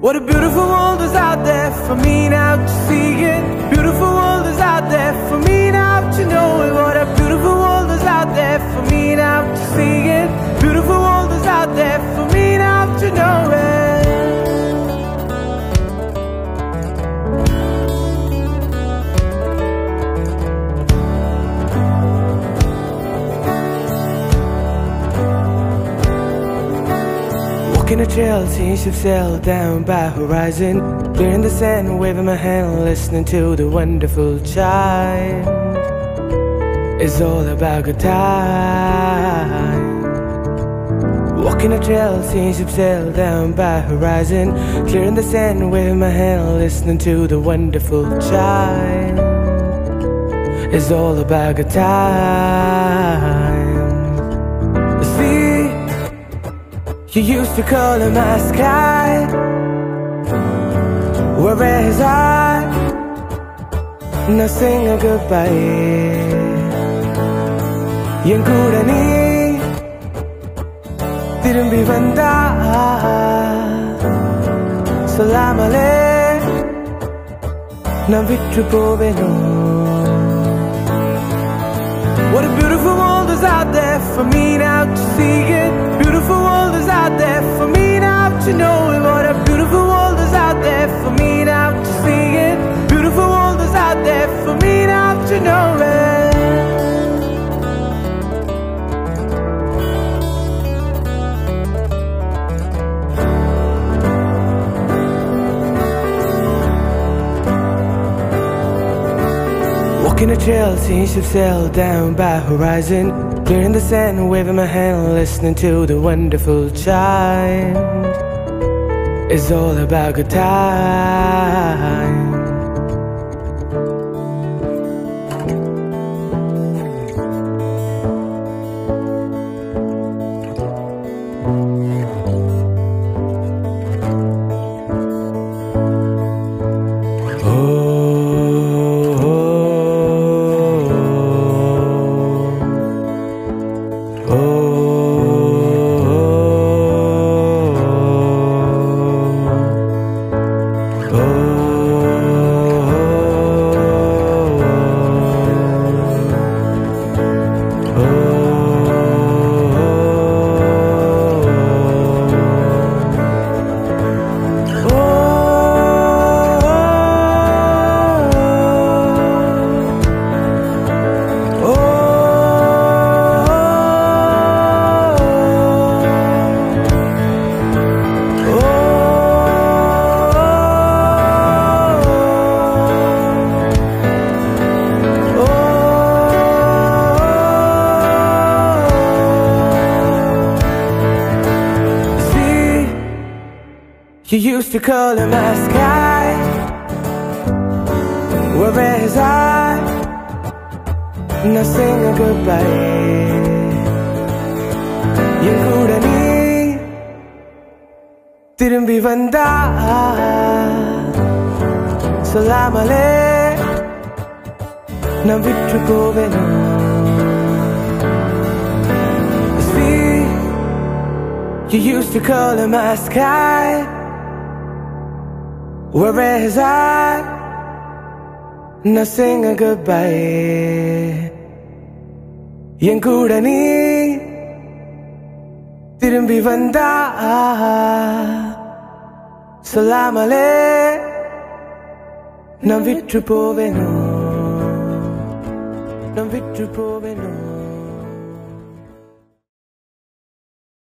What a beautiful world is out there for me now to see it. Beautiful world is out there for me now to know it. What a Walking a trail, seeing ships sail down by horizon. Clearing the sand, waving my hand, listening to the wonderful chime. It's all about good time. Walking a trail, seeing ships sail down by horizon. Clearing the sand, waving my hand, listening to the wonderful chime. It's all about good time. You used to color my sky Where is I? Now sing a goodbye. Yang ku dah ni Tidung di benda Selama le Nam What a beautiful world is out Walking a trail, seeing ships sail down by horizon. Clearing the sand, waving my hand, listening to the wonderful chime. It's all about good time. you used to call him my sky. Where is I? Now sing a goodbye. என் கூட நீ திரும்பி வந்தா சொல்லாமலே நான் விட்டு போவேனும் See, you used to call him my sky. Where is I? Now sing a goodbye. என் கூட நீ திரும்பி வந்தா சொல்லாமலே நான் விட்டு போவேனோ நான் விட்டு போவேனோ